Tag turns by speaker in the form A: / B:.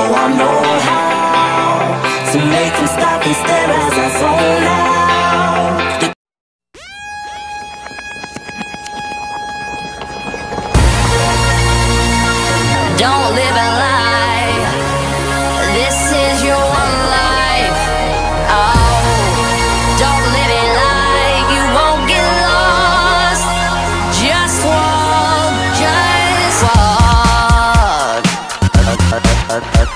A: I know how To stop and stare as I
B: Don't live Hey.